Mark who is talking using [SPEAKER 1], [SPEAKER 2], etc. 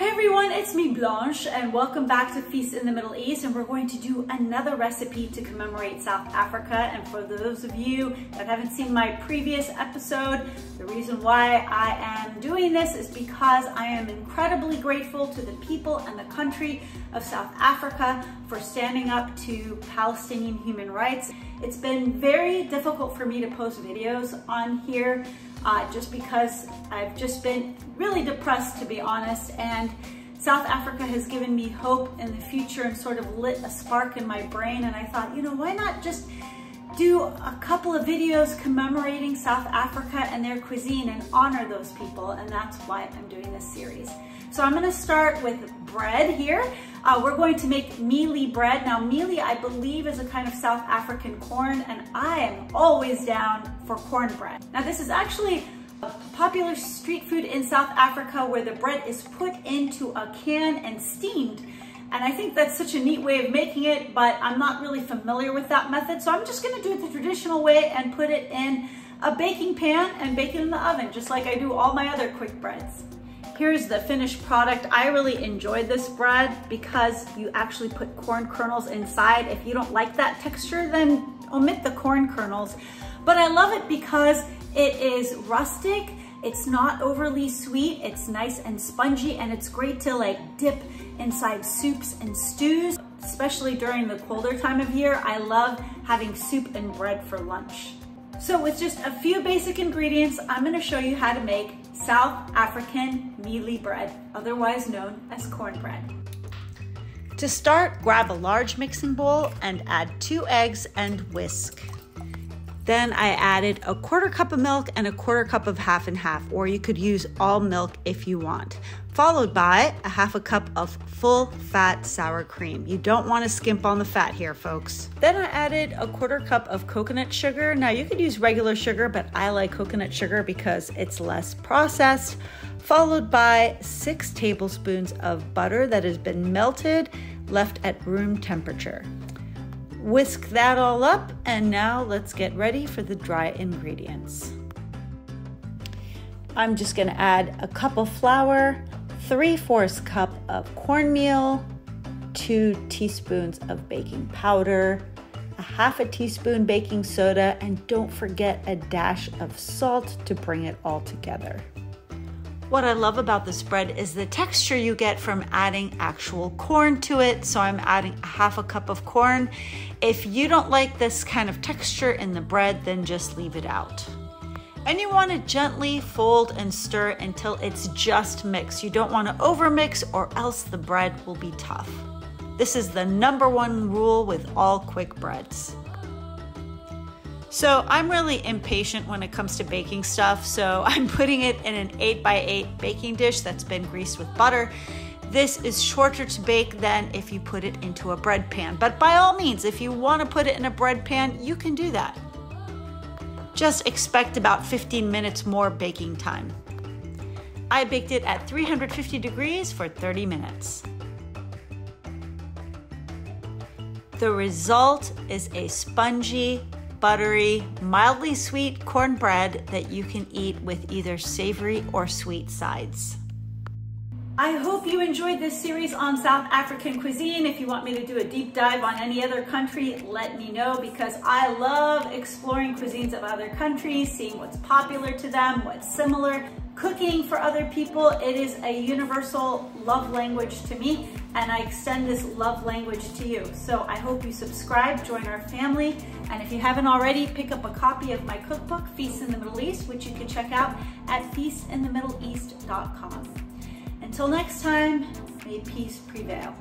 [SPEAKER 1] Hey everyone, it's me Blanche and welcome back to Feast in the Middle East. And we're going to do another recipe to commemorate South Africa. And for those of you that haven't seen my previous episode, the reason why I am doing this is because I am incredibly grateful to the people and the country of South Africa for standing up to Palestinian human rights. It's been very difficult for me to post videos on here uh, just because I've just been really depressed to be honest and South Africa has given me hope in the future and sort of lit a spark in my brain and I thought, you know, why not just do a couple of videos commemorating South Africa and their cuisine and honor those people and that's why I'm doing this series. So I'm gonna start with bread here. Uh, we're going to make mealie bread. Now mealie, I believe, is a kind of South African corn, and I am always down for cornbread. Now this is actually a popular street food in South Africa where the bread is put into a can and steamed. And I think that's such a neat way of making it, but I'm not really familiar with that method. So I'm just gonna do it the traditional way and put it in a baking pan and bake it in the oven, just like I do all my other quick breads. Here's the finished product. I really enjoyed this bread because you actually put corn kernels inside. If you don't like that texture, then omit the corn kernels. But I love it because it is rustic, it's not overly sweet, it's nice and spongy, and it's great to like dip inside soups and stews, especially during the colder time of year. I love having soup and bread for lunch. So with just a few basic ingredients, I'm gonna show you how to make South African mealie bread, otherwise known as cornbread.
[SPEAKER 2] To start, grab a large mixing bowl and add two eggs and whisk. Then I added a quarter cup of milk and a quarter cup of half and half, or you could use all milk if you want, followed by a half a cup of full fat sour cream. You don't want to skimp on the fat here, folks. Then I added a quarter cup of coconut sugar. Now you could use regular sugar, but I like coconut sugar because it's less processed, followed by six tablespoons of butter that has been melted left at room temperature. Whisk that all up and now let's get ready for the dry ingredients. I'm just gonna add a cup of flour, 3 fourths cup of cornmeal, 2 teaspoons of baking powder, a half a teaspoon baking soda, and don't forget a dash of salt to bring it all together. What I love about this bread is the texture you get from adding actual corn to it. So I'm adding a half a cup of corn. If you don't like this kind of texture in the bread, then just leave it out. And you want to gently fold and stir until it's just mixed. You don't want to overmix or else the bread will be tough. This is the number one rule with all quick breads. So I'm really impatient when it comes to baking stuff. So I'm putting it in an eight by eight baking dish that's been greased with butter. This is shorter to bake than if you put it into a bread pan. But by all means, if you wanna put it in a bread pan, you can do that. Just expect about 15 minutes more baking time. I baked it at 350 degrees for 30 minutes. The result is a spongy, buttery, mildly sweet cornbread that you can eat with either savory or sweet sides.
[SPEAKER 1] I hope you enjoyed this series on South African cuisine. If you want me to do a deep dive on any other country, let me know because I love exploring cuisines of other countries, seeing what's popular to them, what's similar. Cooking for other people, it is a universal love language to me and I extend this love language to you. So I hope you subscribe, join our family, and if you haven't already, pick up a copy of my cookbook, Feast in the Middle East, which you can check out at feastinthemiddleeast.com. Until next time, may peace prevail.